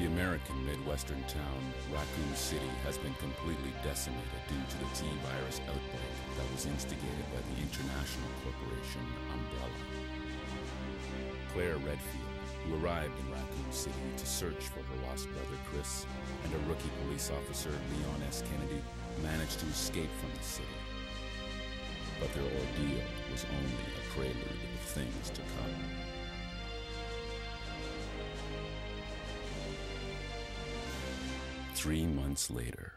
The American Midwestern town, Raccoon City, has been completely decimated due to the T-virus outbreak that was instigated by the international corporation Umbrella. Claire Redfield, who arrived in Raccoon City to search for her lost brother Chris, and a rookie police officer, Leon S. Kennedy, managed to escape from the city. But their ordeal was only a prelude of things to come. Three months later.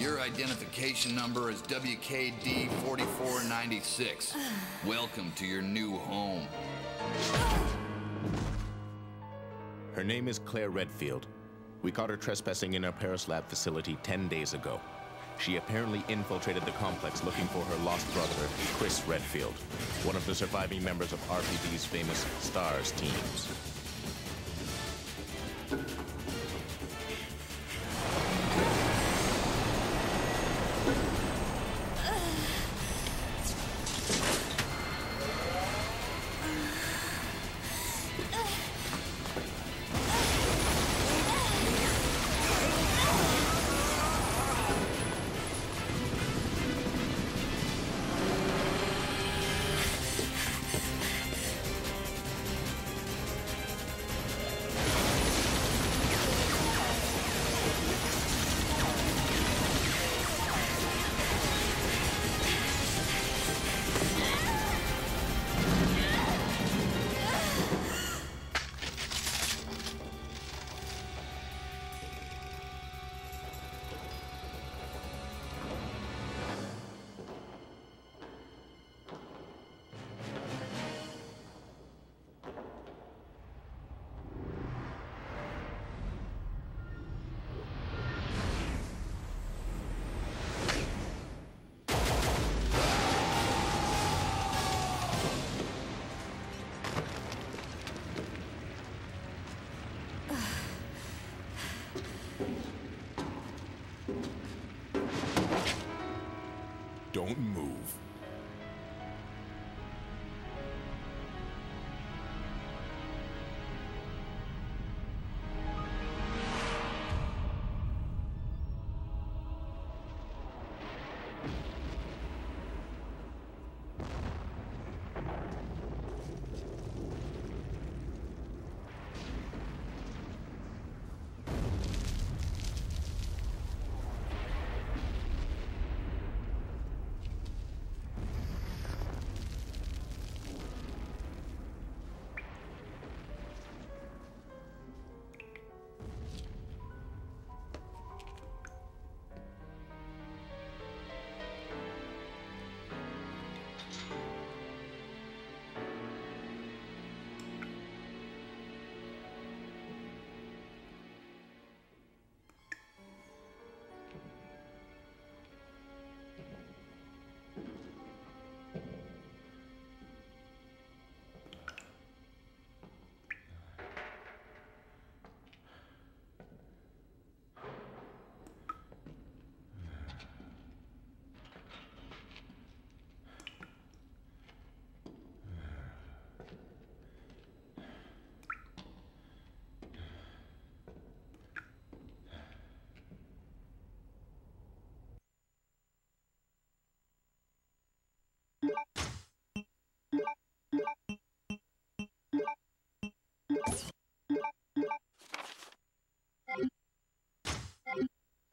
Your identification number is WKD 4496. Welcome to your new home. Her name is Claire Redfield. We caught her trespassing in our Paris lab facility 10 days ago. She apparently infiltrated the complex looking for her lost brother, Chris Redfield, one of the surviving members of RPD's famous STARS teams.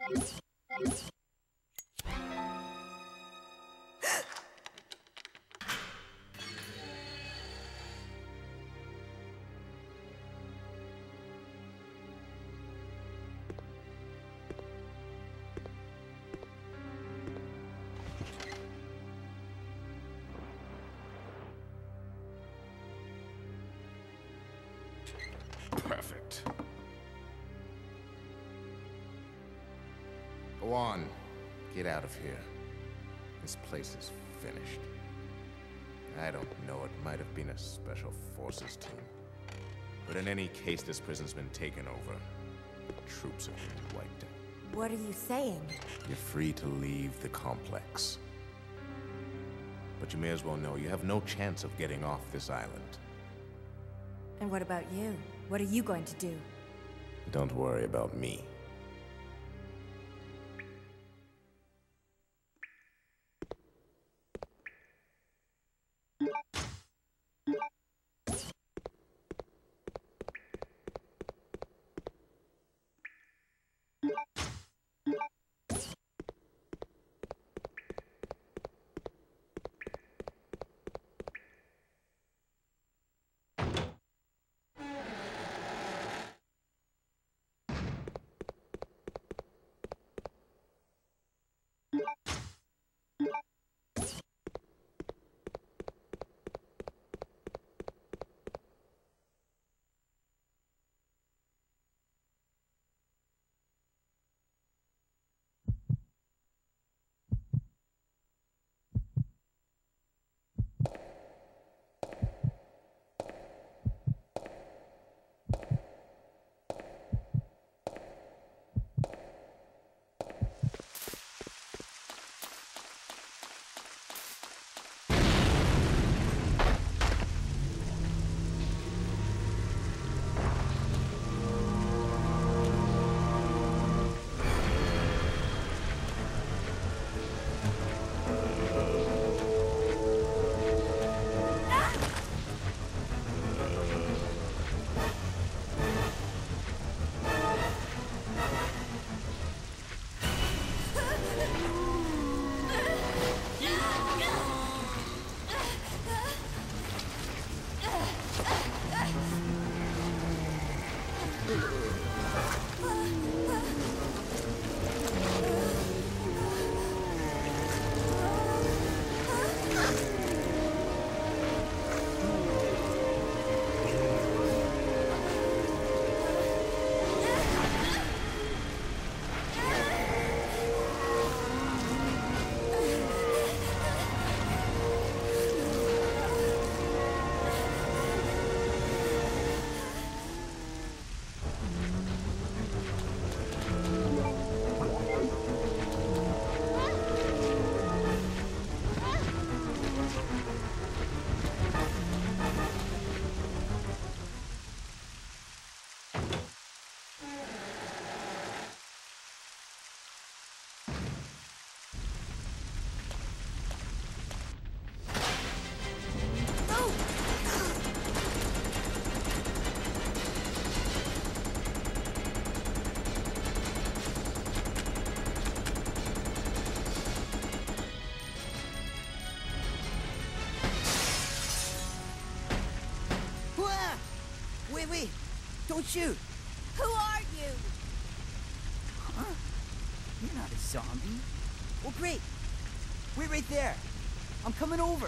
Get out of here. This place is finished. I don't know, it might have been a special forces team. But in any case, this prison's been taken over. Troops have been wiped out. What are you saying? You're free to leave the complex. But you may as well know you have no chance of getting off this island. And what about you? What are you going to do? Don't worry about me. Don't shoot! Who are you? Huh? You're not a zombie. Well, great. Wait right there. I'm coming over.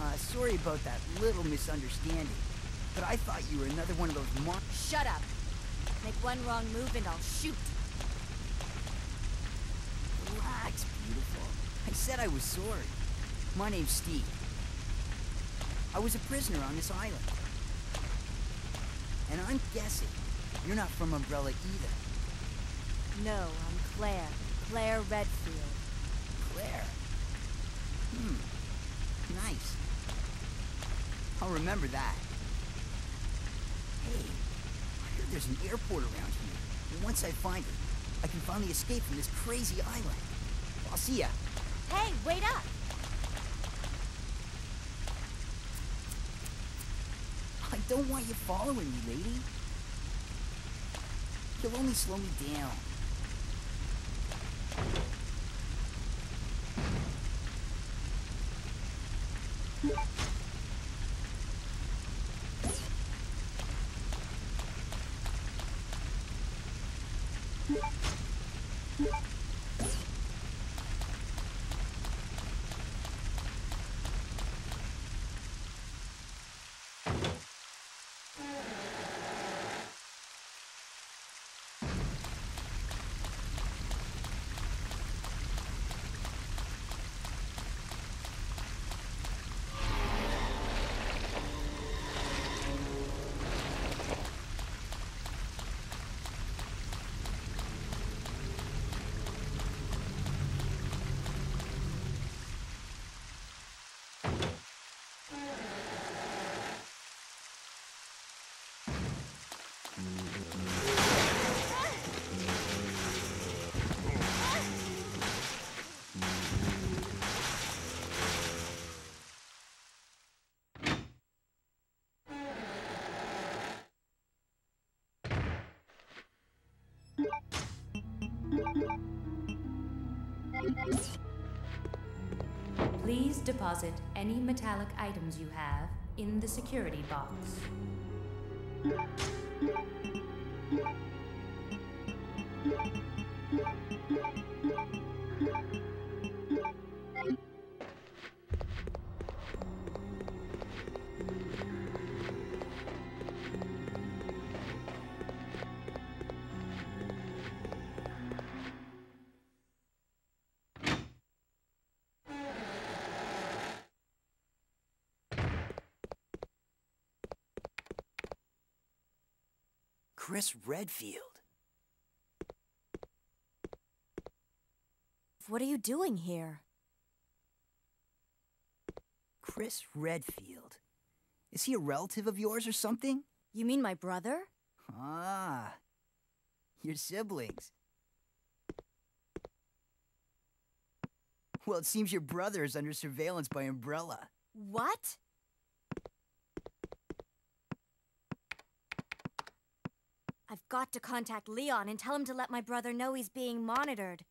Uh, sorry about that little misunderstanding. But I thought you were another one of those mon- Shut up. Make one wrong move and I'll shoot. Relax, beautiful. I said I was sorry. My name's Steve. I was a prisoner on this island. And I'm guessing you're not from Umbrella either. No, I'm Claire. Claire Redfield. Claire. Hmm. Nice. I'll remember that. Hey, I heard there's an airport around here. And once I find it, I can finally escape from this crazy island. I'll see ya. Hey, wait up! Don't want you following me, lady. You'll only slow me down. Deposit any metallic items you have in the security box. Chris Redfield. What are you doing here? Chris Redfield. Is he a relative of yours or something? You mean my brother? Ah, you're siblings. Well, it seems your brother is under surveillance by Umbrella. What? I've got to contact Leon and tell him to let my brother know he's being monitored.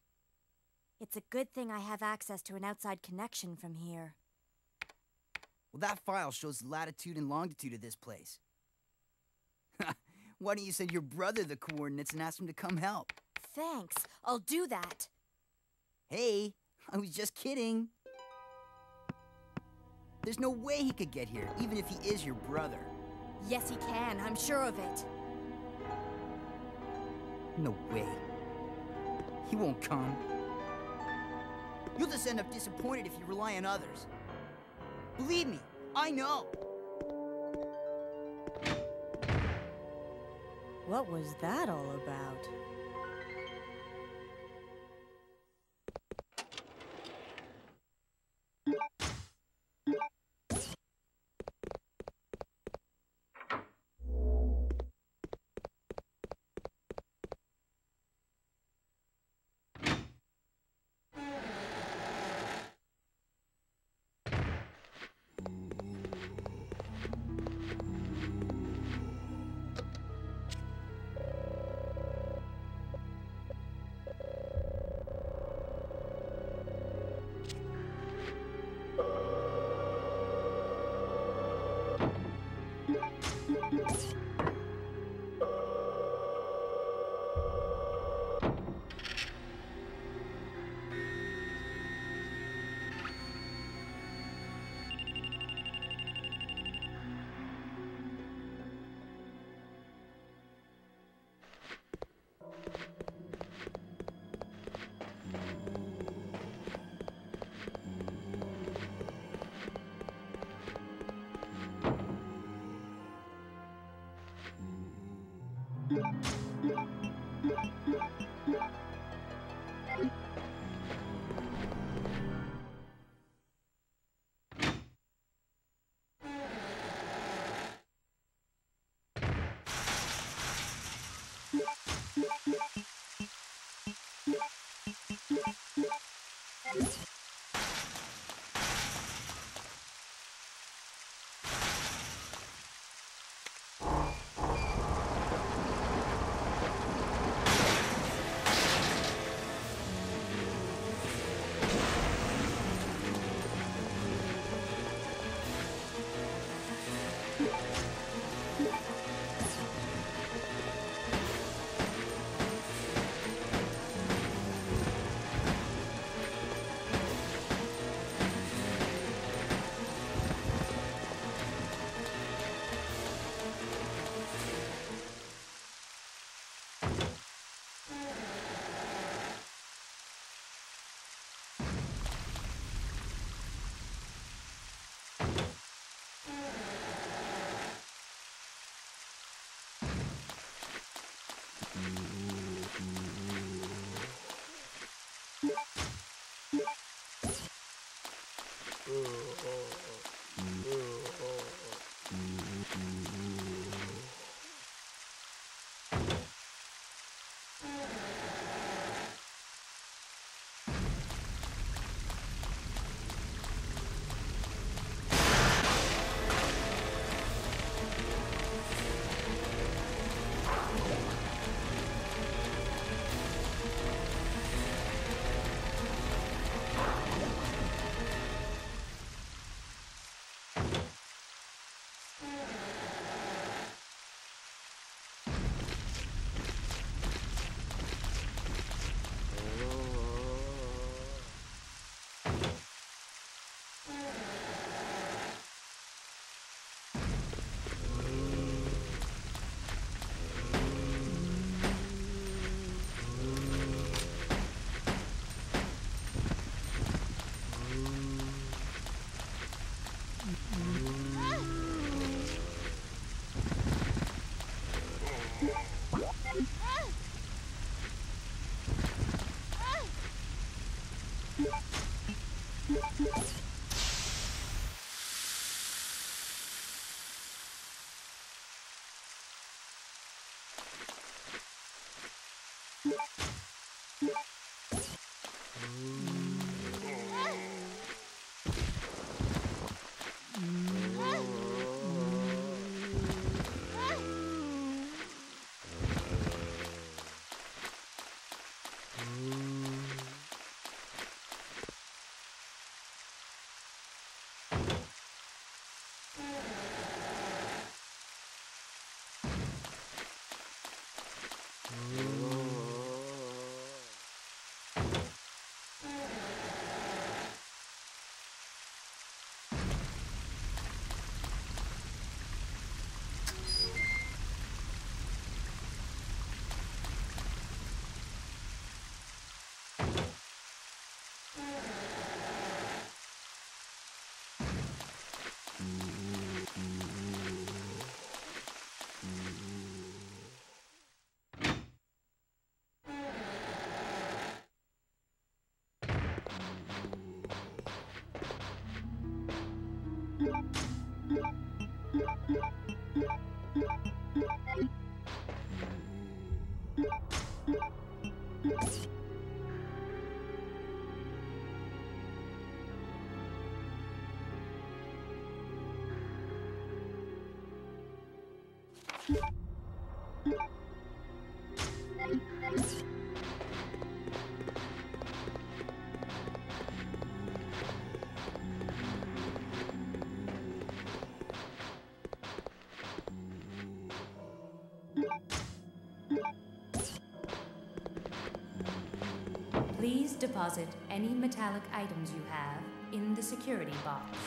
It's a good thing I have access to an outside connection from here. Well, that file shows the latitude and longitude of this place. Why don't you send your brother the coordinates and ask him to come help? Thanks. I'll do that. Hey, I was just kidding. There's no way he could get here, even if he is your brother. Yes, he can. I'm sure of it. No way. He won't come. You'll just end up disappointed if you rely on others. Believe me, I know. What was that all about? Thank you. deposit any metallic items you have in the security box.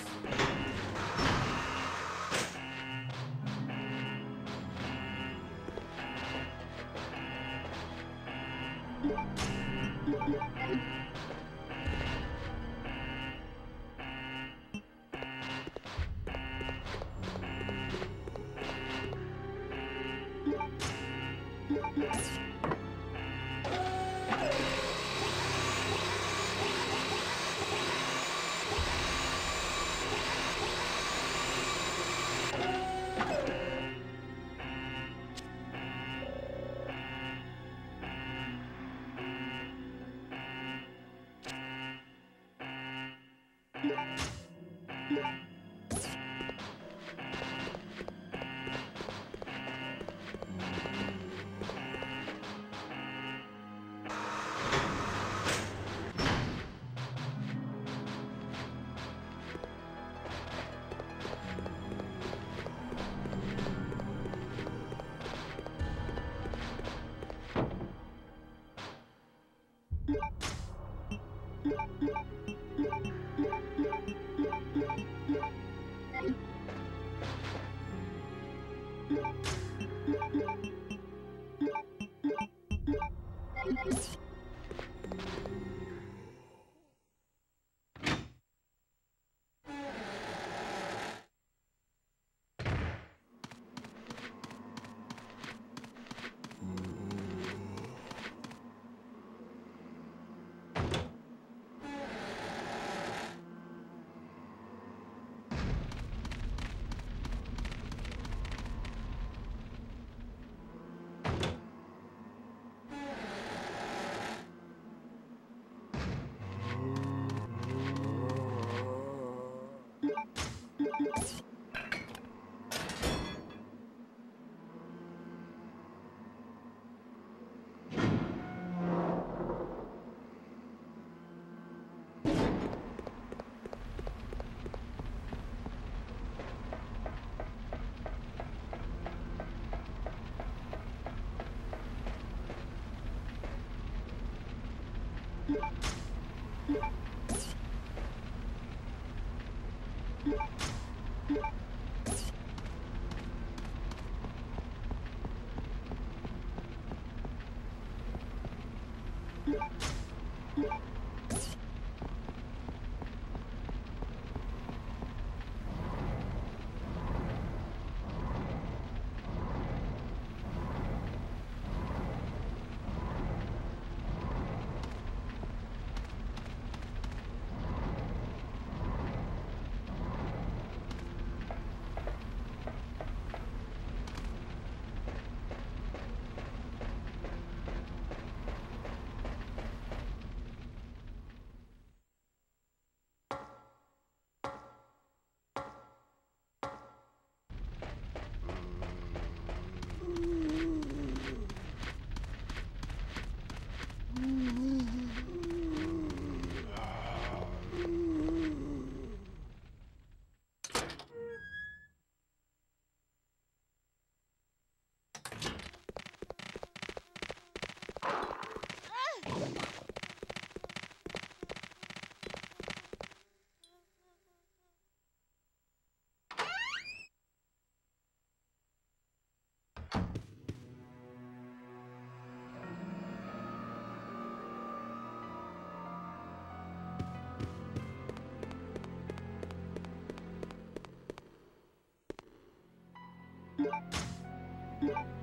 Yeah.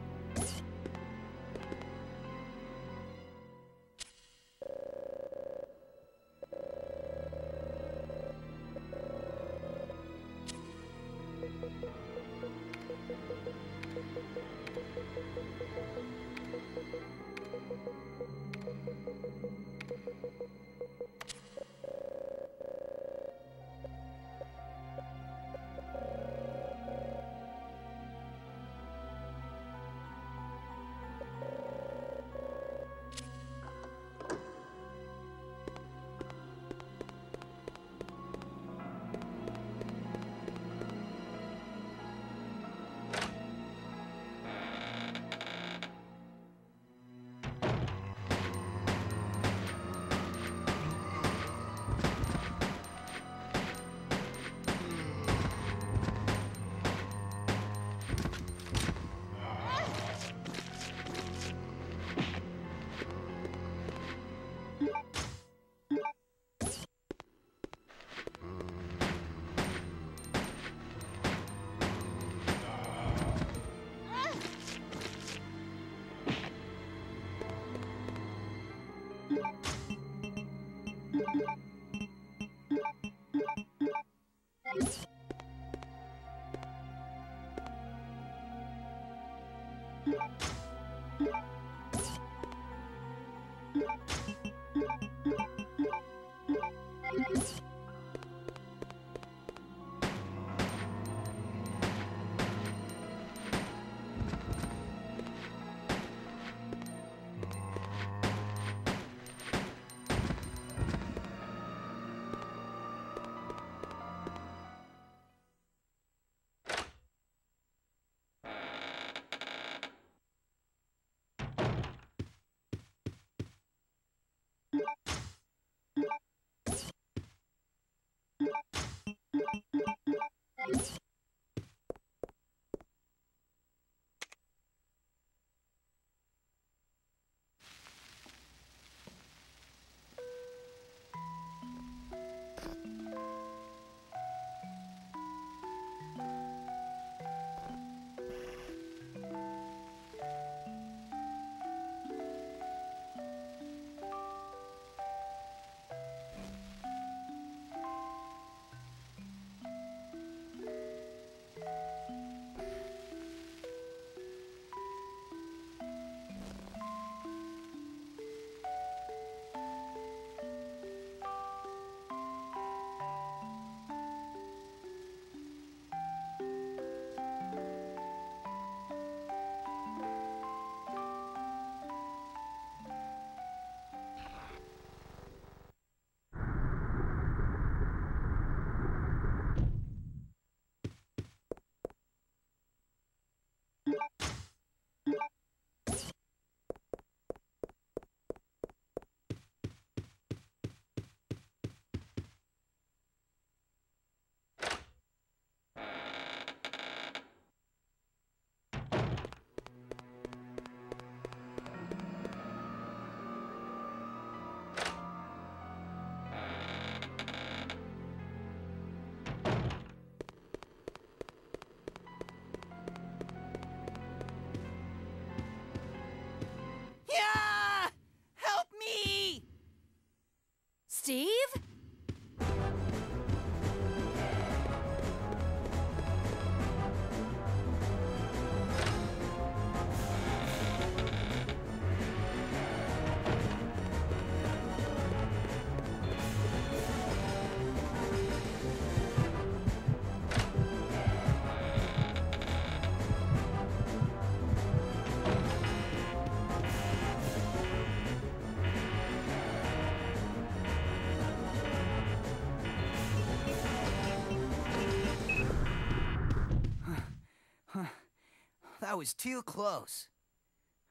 Was too close.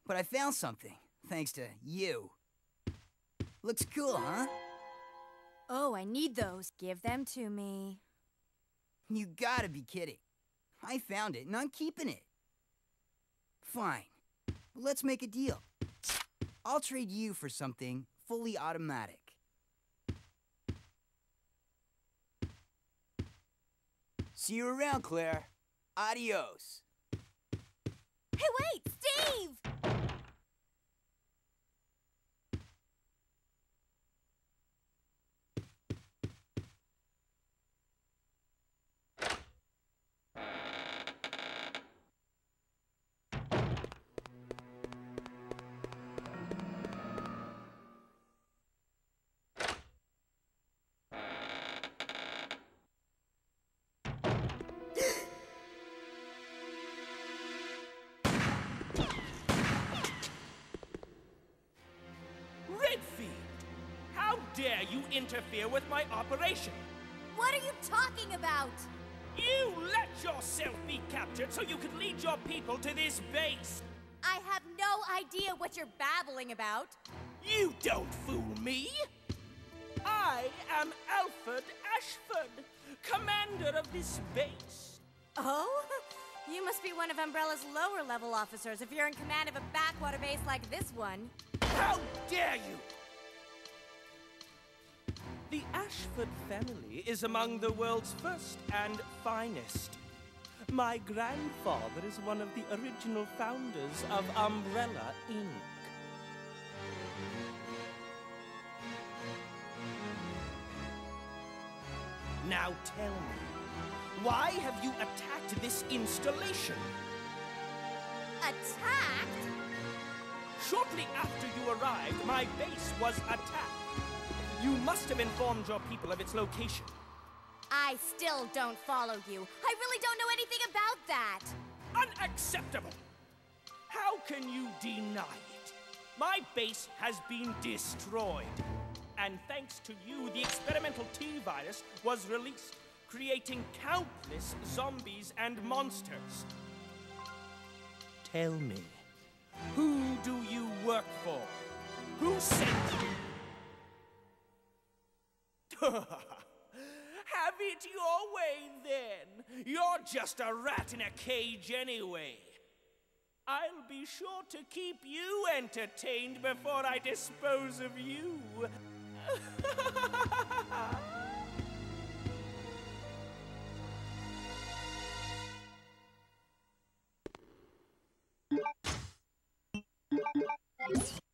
But I found something, thanks to you. Looks cool, huh? Oh, I need those. Give them to me. You gotta be kidding. I found it and I'm keeping it. Fine. Let's make a deal. I'll trade you for something fully automatic. See you around, Claire. Adios. Hey, wait! Steve! Dare you interfere with my operation? What are you talking about? You let yourself be captured so you could lead your people to this base! I have no idea what you're babbling about. You don't fool me! I am Alfred Ashford, commander of this base. Oh? You must be one of Umbrella's lower level officers if you're in command of a backwater base like this one. How dare you! The Ashford family is among the world's first and finest. My grandfather is one of the original founders of Umbrella, Inc. Now tell me, why have you attacked this installation? Attacked? Shortly after you arrived, my base was attacked. You must have informed your people of its location. I still don't follow you. I really don't know anything about that. Unacceptable! How can you deny it? My base has been destroyed. And thanks to you, the experimental T virus was released, creating countless zombies and monsters. Tell me, who do you work for? Who sent you? Have it your way then. You're just a rat in a cage anyway. I'll be sure to keep you entertained before I dispose of you.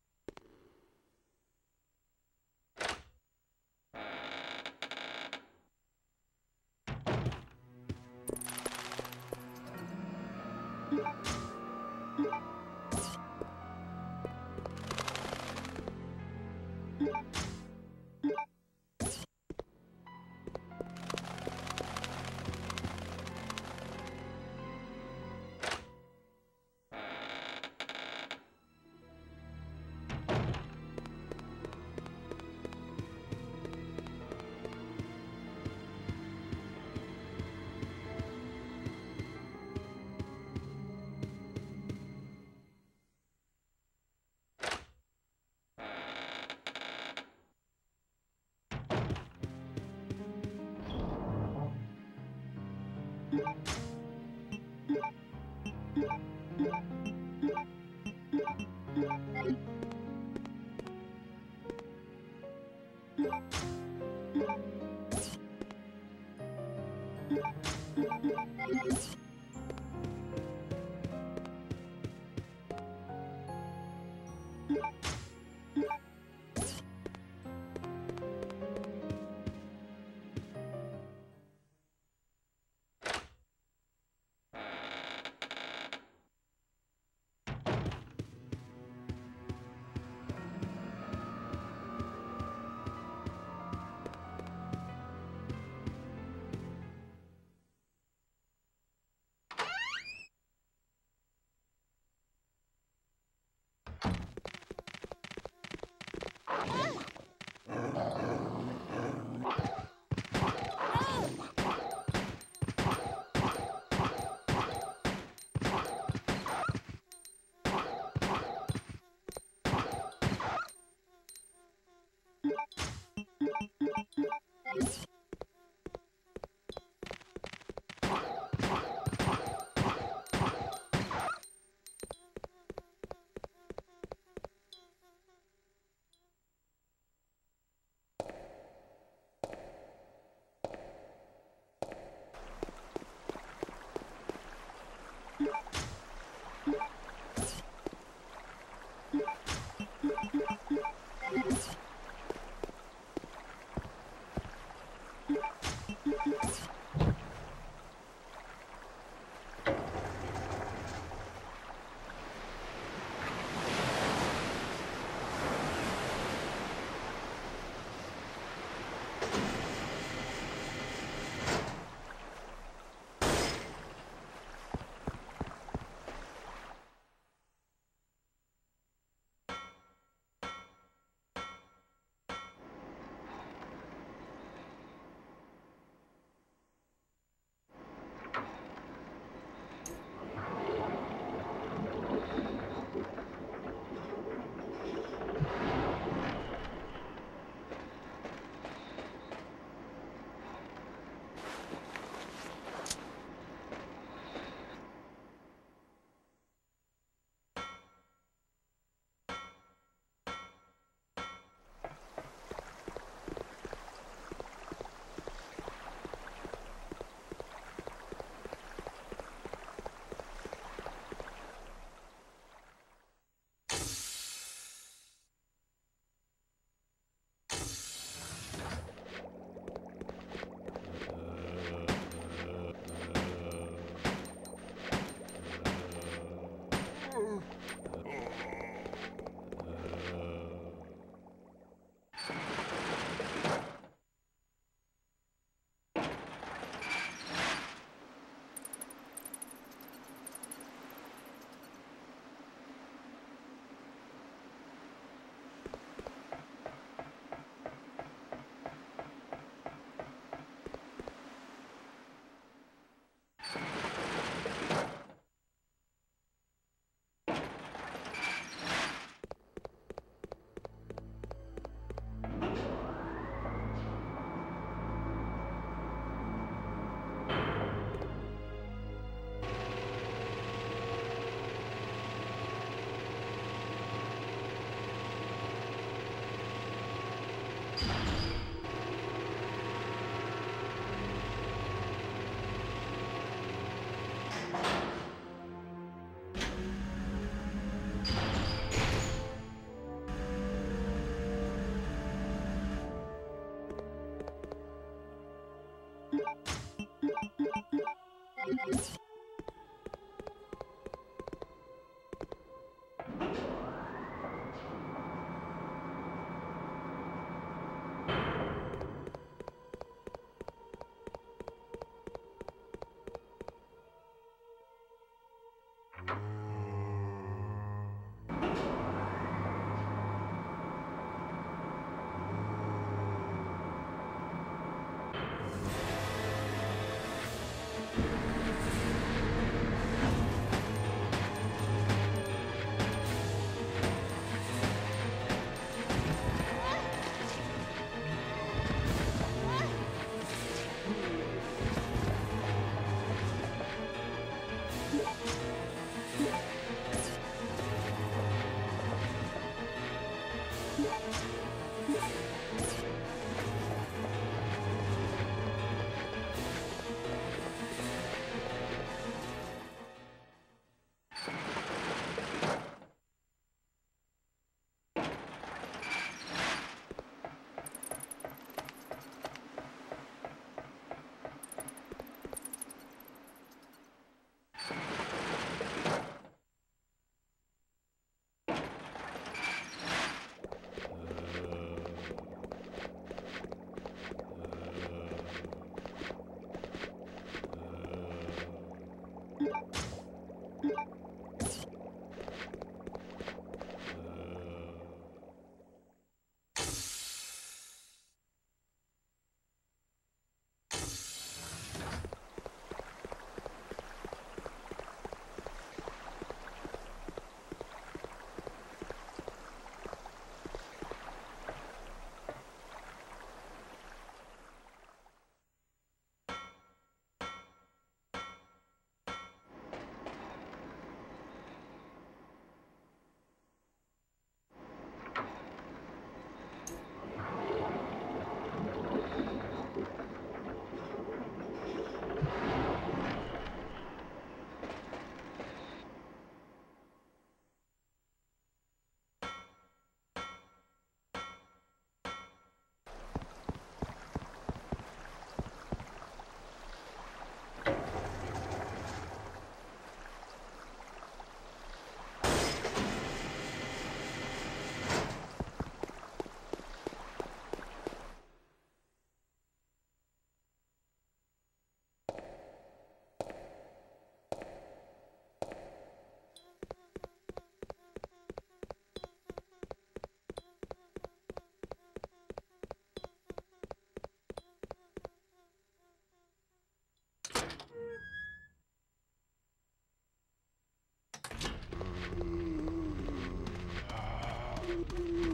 Thank you.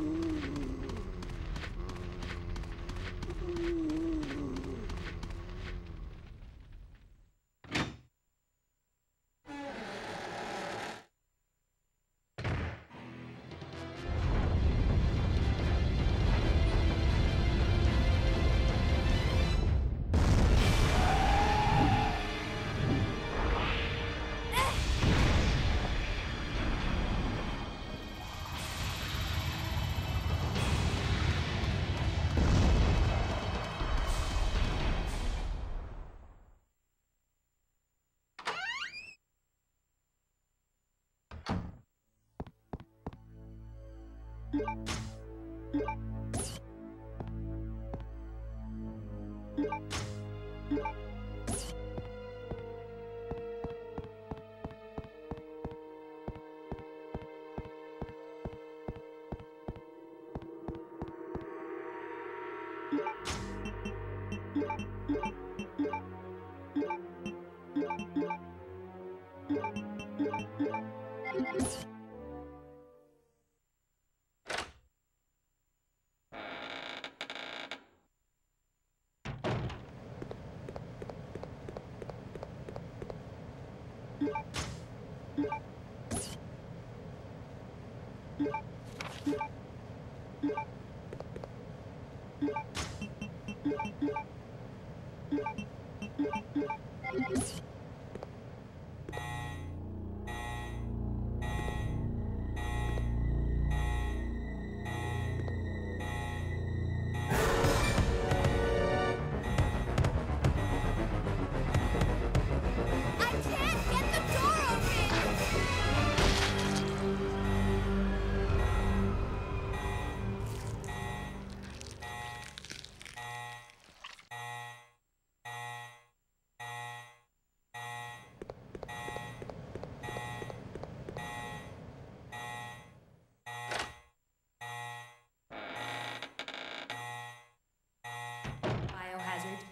you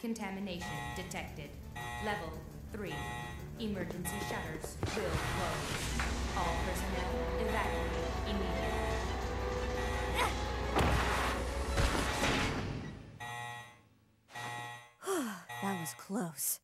contamination detected. Level 3. Emergency shutters will close. All personnel evacuate immediately. That was close.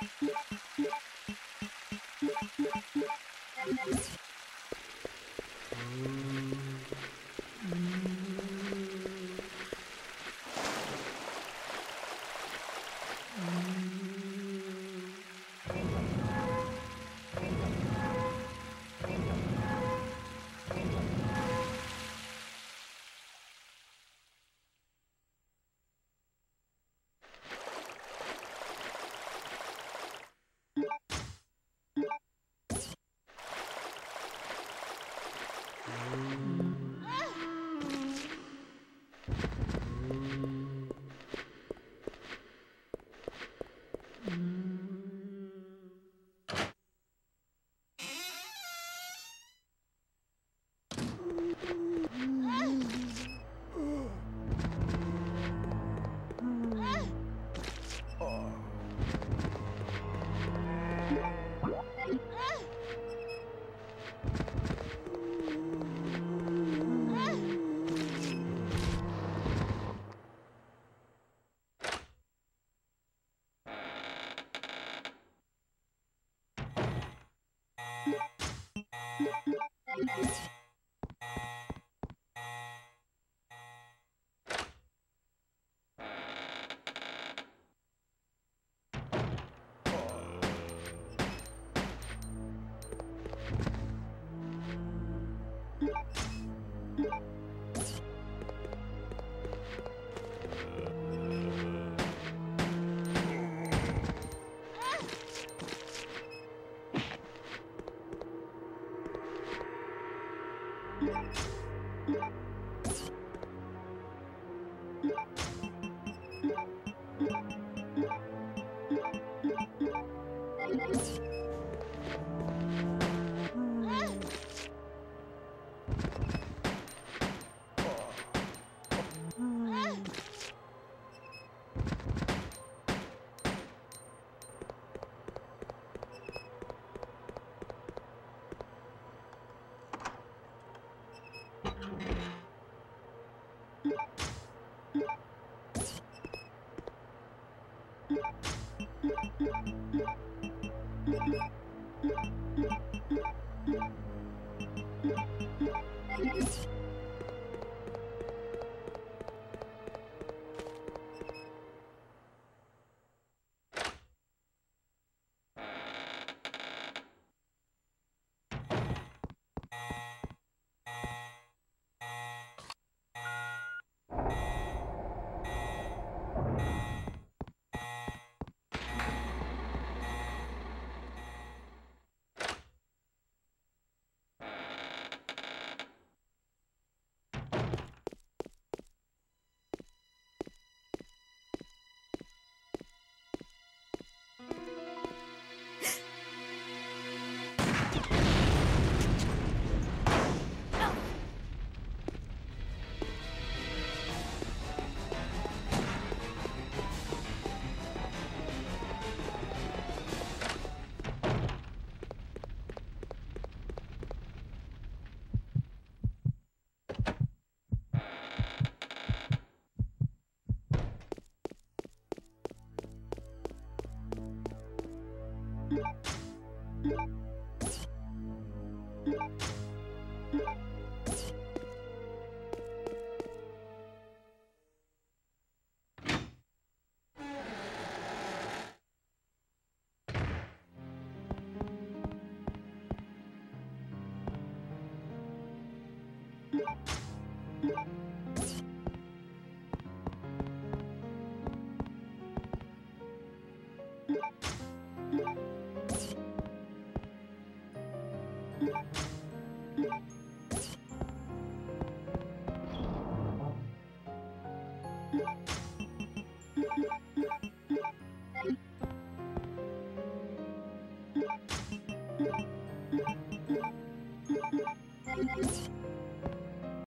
Thank you.